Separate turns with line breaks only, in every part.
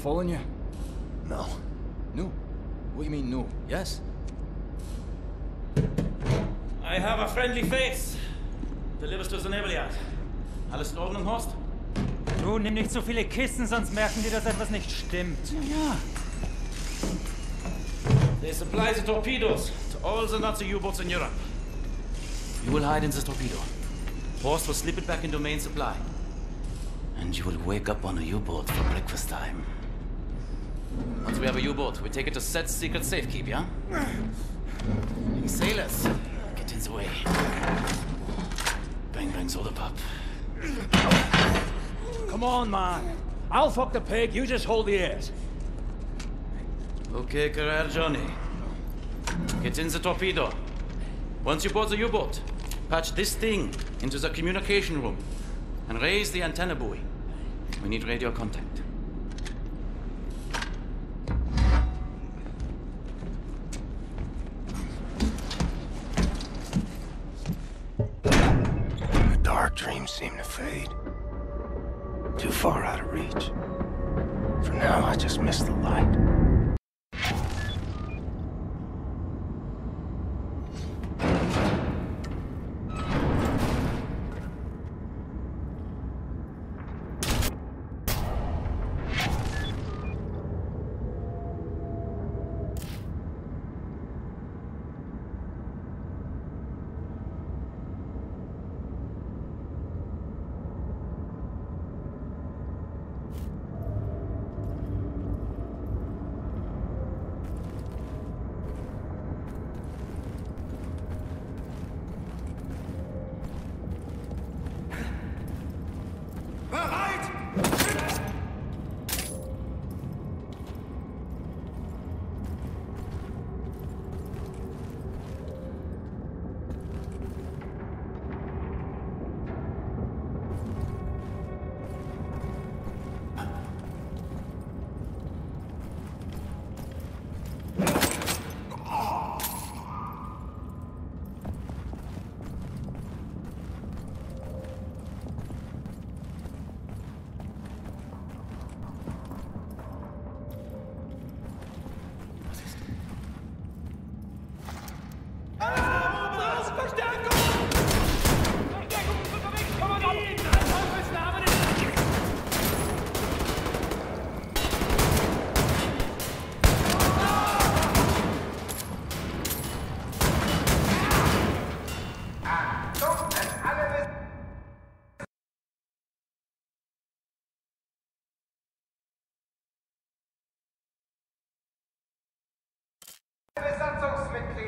following you?
No.
No. What do you mean, no? Yes?
I have a friendly face. Delivers to Zenebeliad. Alles in Ordnung, Horst?
Du, nimm nicht so viele Kisten, sonst merken die, dass etwas nicht stimmt.
Ja.
They supply the torpedoes to all the Nazi U-boats in Europe.
You will hide in the torpedo. Horst will slip it back into main supply. And you will wake up on a U-boat for breakfast time. Once we have a U-boat, we take it to Set's secret safekeep, yeah? You sailors, get in the way. Bang bang soda pop.
Come on, man. I'll fuck the pig, you just hold the ears.
Okay, Carrera Johnny. Get in the torpedo. Once you board the U-boat, patch this thing into the communication room and raise the antenna buoy. We need radio contact.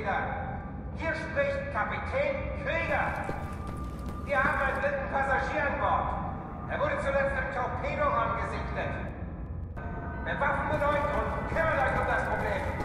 Mitgliedern. Hier spricht Kapitän Krieger. Wir haben einen dritten Passagier an Bord. Er wurde zuletzt im Torpedo gesichtet. Bewaffnen mit euch und kümmert euch um das Problem.